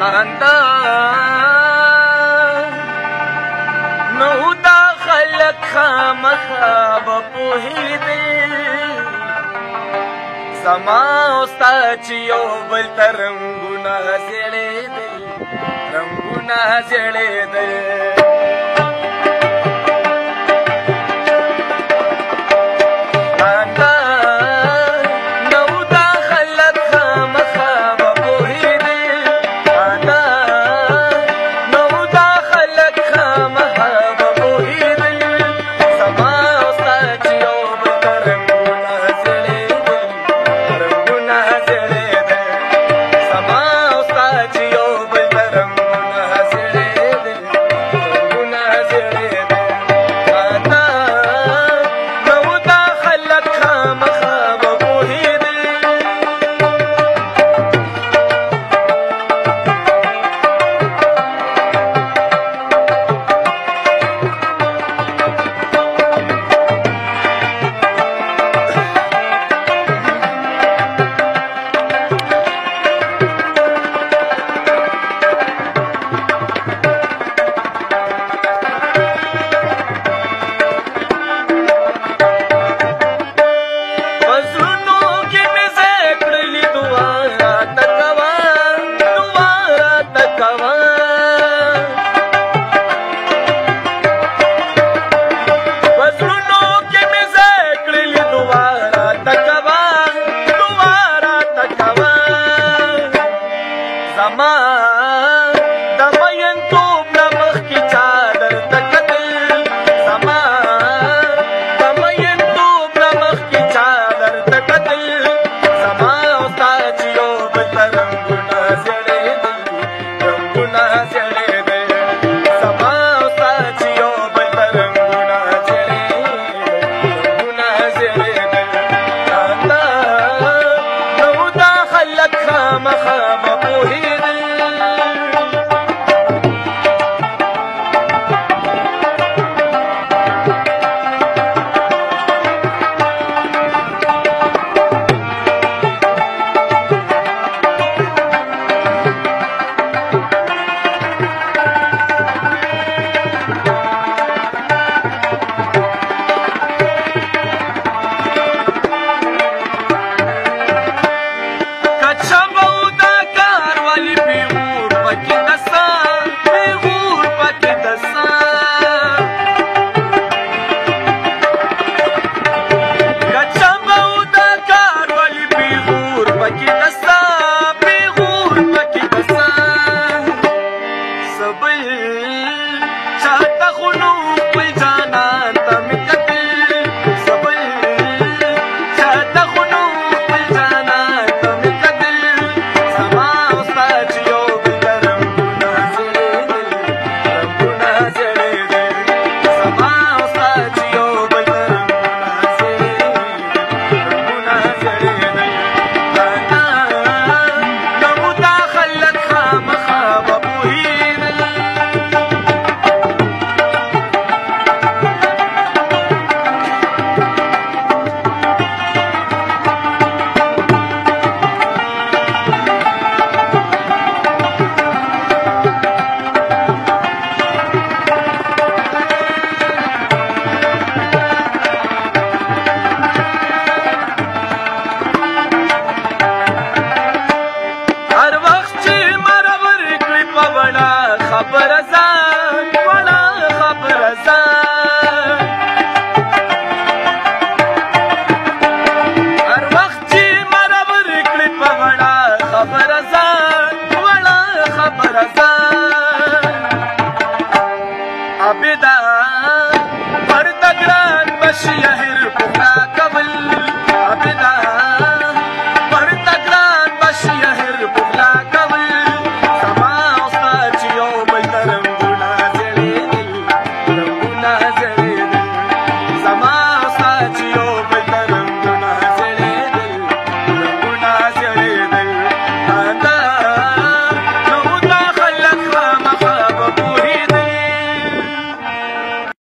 لغندان نو دا خلق خامخا بپوهی دی سما اوستا چې یو بل ترنګونه زړې دی رنګونه زړې دی Oh. अबिदा ती आहे